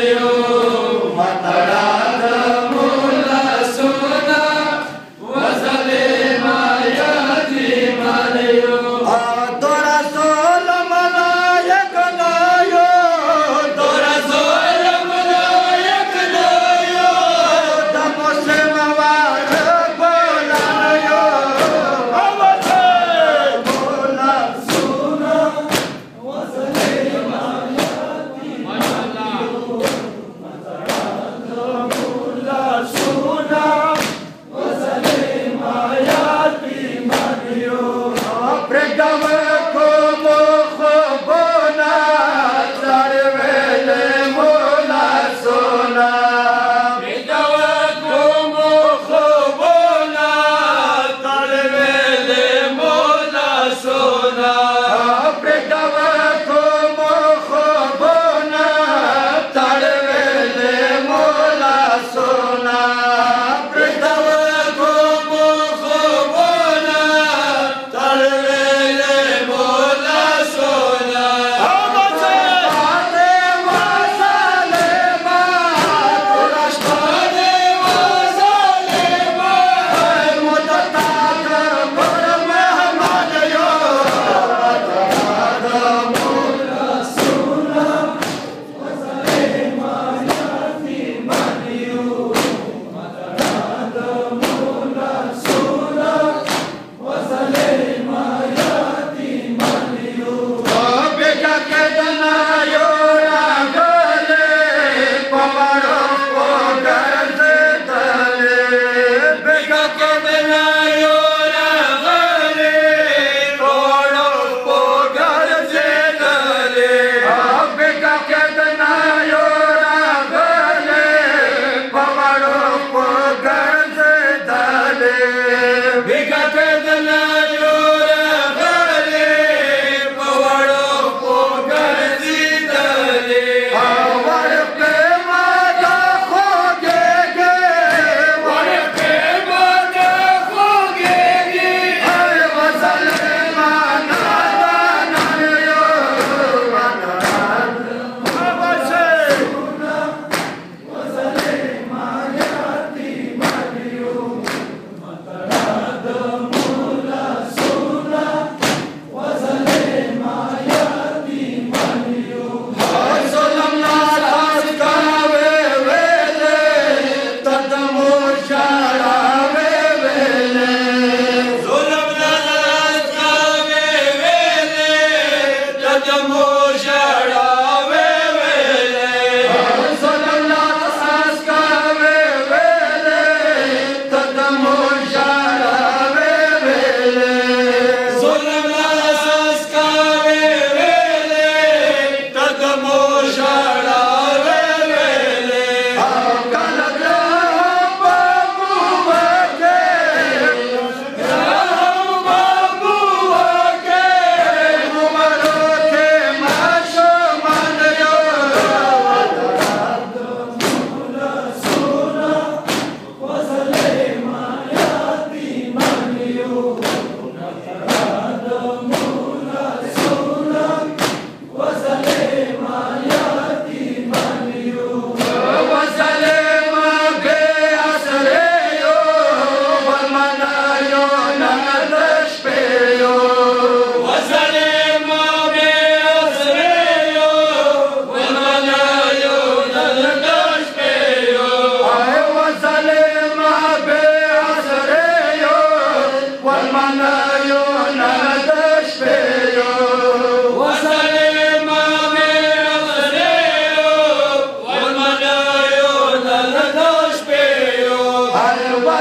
Señor. Predava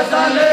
Jerusalem.